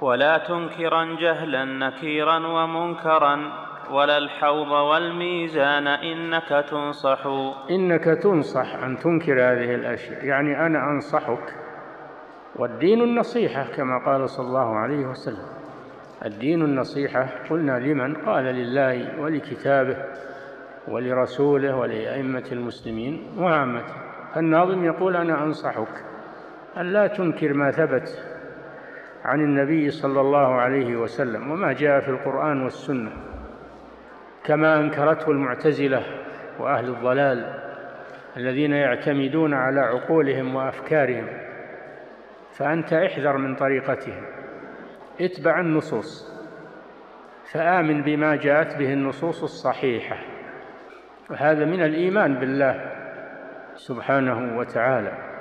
ولا تنكرا جهلا نكيرا ومنكرا ولا الحوض والميزان إنك تنصح. إنك تنصح أن تنكر هذه الأشياء. يعني أنا أنصحك والدين النصيحة كما قال صلى الله عليه وسلم. الدين النصيحة قلنا لمن؟ قال لله ولكتابه ولرسوله ولأئمة المسلمين وعامته. الناظم يقول أنا أنصحك أن لا تنكر ما ثبت عن النبي صلى الله عليه وسلم وما جاء في القرآن والسنة كما أنكرته المعتزلة وأهل الضلال الذين يعتمدون على عقولهم وأفكارهم. فأنت احذر من طريقتهم اتبع النصوص فآمن بما جاءت به النصوص الصحيحة. وهذا من الإيمان بالله سبحانه وتعالى.